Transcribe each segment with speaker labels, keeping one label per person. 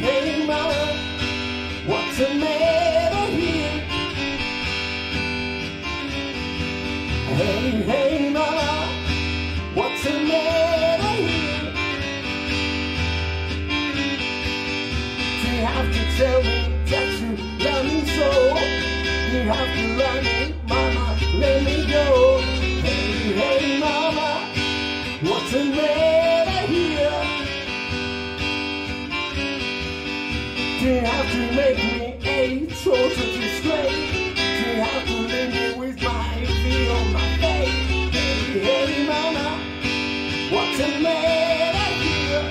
Speaker 1: Hey, mama, what's the matter here? Hey, hey, mama, what's the matter here? You have to tell me that you love me so. You have to love me, mama, let me go. Hey, hey, mama, me a total disgrace. You have to leave me with my feet on my face. Hey, mama, what's the matter here?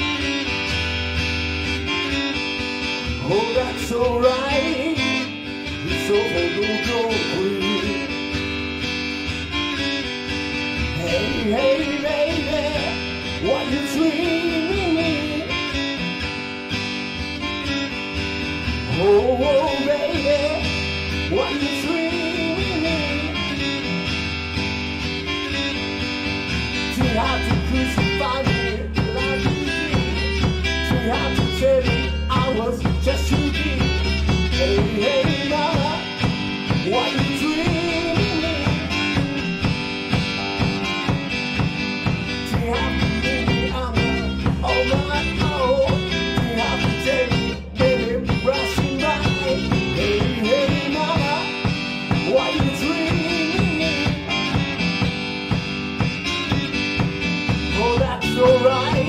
Speaker 1: Oh, that's alright. It's over, don't go free. Hey, hey, baby, what you treating me? Oh, what you treating alright.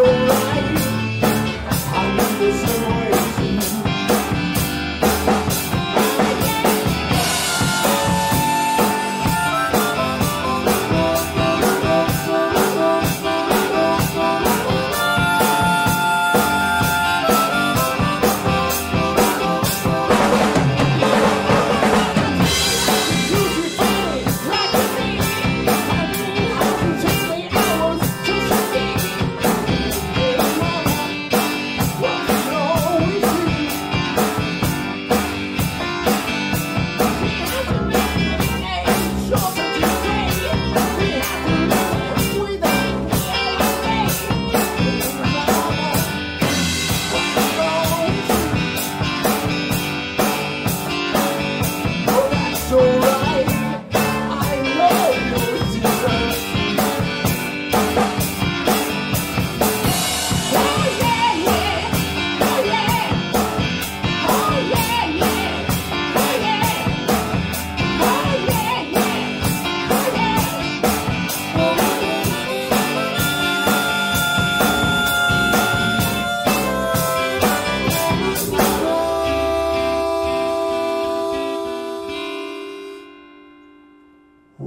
Speaker 1: so right.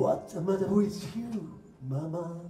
Speaker 1: What's the matter with you, Mama?